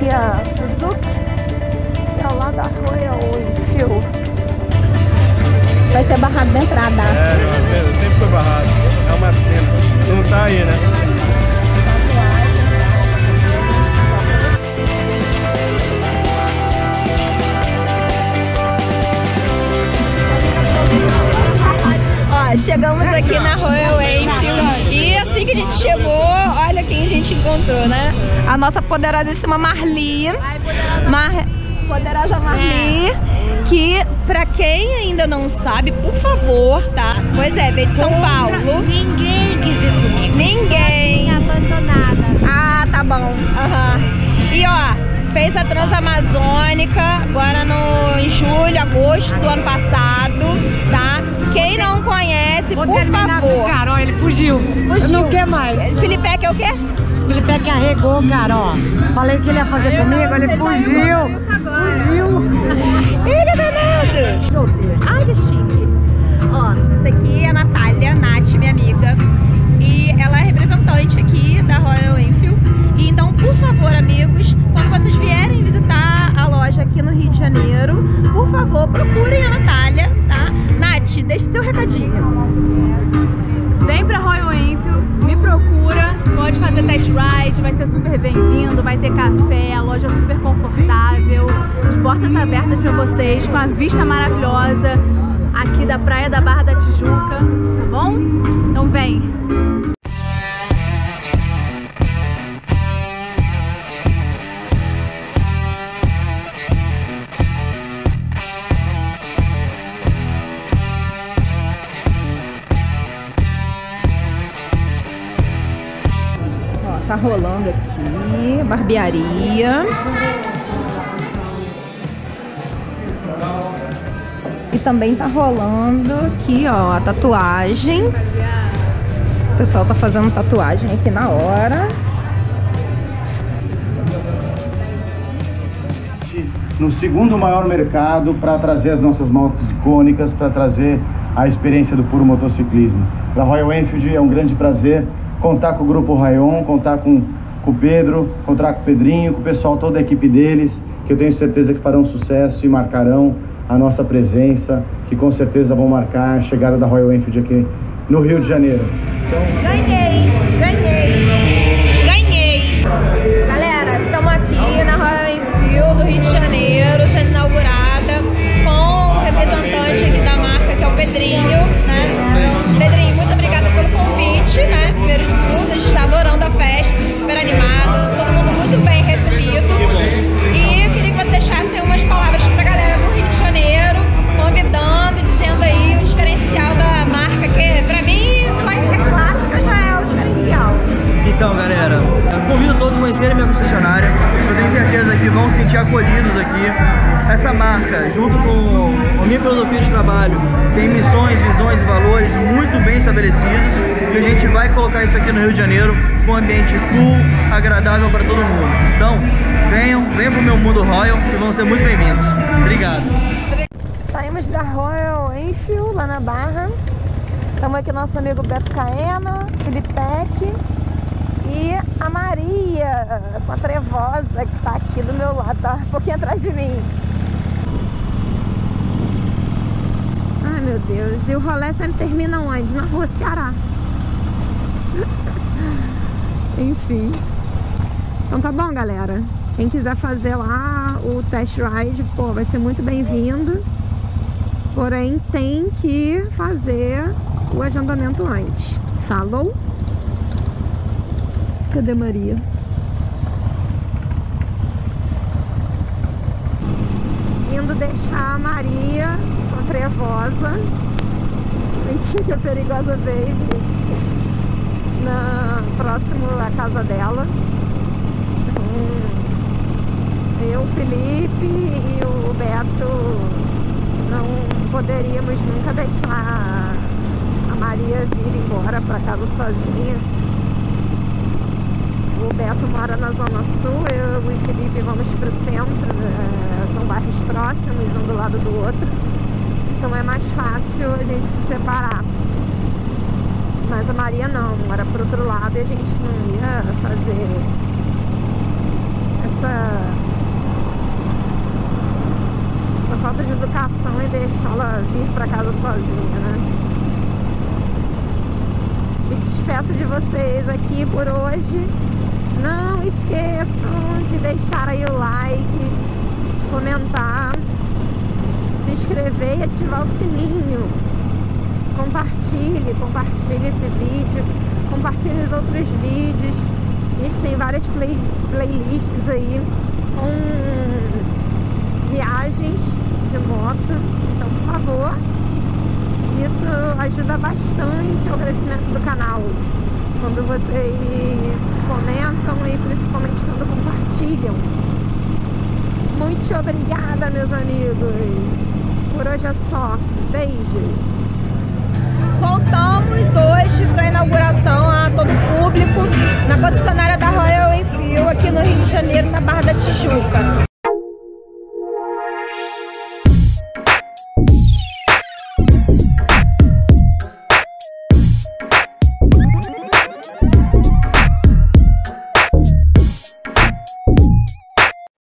aqui a Suzuki e ao lado da Royal Enfield. Vai ser barrado da entrada. É, eu sempre sou barrado. É uma cena. Não tá aí, né? Ó, chegamos aqui na Royal A nossa poderosíssima Marli. Mar... Poderosa Marli, que pra quem ainda não sabe, por favor, tá? Pois é, veio de São Paulo. Ninguém quis ir comigo. Ninguém. abandonada. Ah, tá bom. Aham. E ó, fez a Transamazônica agora no em julho, agosto do ano passado, tá? Quem não conhece, Vou por terminar com o favor. ó, ele fugiu. Fugiu. Não quer mais. Felipe é que é o quê? Felipe é que arregou, cara, ó. Falei que ele ia fazer comigo, ele fugiu. Fugiu. Vai ser super bem-vindo, vai ter café, a loja é super confortável, as portas abertas pra vocês, com a vista maravilhosa aqui da praia da Barra da Tijuca, tá bom? Então vem! Tá rolando aqui, barbearia. E também tá rolando aqui, ó, a tatuagem. O pessoal tá fazendo tatuagem aqui na hora. no segundo maior mercado para trazer as nossas motos icônicas, para trazer a experiência do puro motociclismo. Para Royal Enfield é um grande prazer contar com o grupo Rayon, contar com, com o Pedro, contar com o Pedrinho, com o pessoal, toda a equipe deles, que eu tenho certeza que farão sucesso e marcarão a nossa presença, que com certeza vão marcar a chegada da Royal Enfield aqui no Rio de Janeiro. Ganhei, ganhei, Junto com a minha filosofia de trabalho, tem missões, visões e valores muito bem estabelecidos. E a gente vai colocar isso aqui no Rio de Janeiro com um ambiente cool, agradável para todo mundo. Então, venham, venham pro meu mundo Royal e vão ser muito bem-vindos. Obrigado. Saímos da Royal Enfield, lá na Barra. Estamos aqui nosso amigo Beto Caena, Filipec e a Maria, com a trevosa, que tá aqui do meu lado, tá um pouquinho atrás de mim. Ai, meu Deus. E o rolê sempre termina onde? Na rua Ceará. Enfim. Então tá bom, galera. Quem quiser fazer lá o test ride, pô, vai ser muito bem-vindo. Porém, tem que fazer o agendamento antes. Falou? Cadê Maria? Indo deixar a Maria trevosa. Mentira, perigosa baby. Na, próximo à casa dela. Hum, eu, Felipe e o Beto não poderíamos nunca deixar a Maria vir embora para casa sozinha. O Beto mora na Zona Sul, eu e Felipe vamos para o centro, eh, são bairros próximos, um do lado do outro. Então é mais fácil a gente se separar. Mas a Maria não, mora pro outro lado e a gente não ia fazer essa, essa falta de educação e deixá-la vir para casa sozinha, né? Me despeço de vocês aqui por hoje. Não esqueçam de deixar aí o like, comentar, inscrever e ativar o sininho. Compartilhe, compartilhe esse vídeo, compartilhe os outros vídeos. A gente tem várias play, playlists aí com viagens de moto. Então, por favor, isso ajuda bastante ao crescimento do canal. Quando vocês comentam e principalmente quando compartilham. Muito obrigada, meus amigos. Por hoje é só. Beijos. Voltamos hoje para a inauguração a todo público na concessionária da Royal Enfield aqui no Rio de Janeiro, na Barra da Tijuca.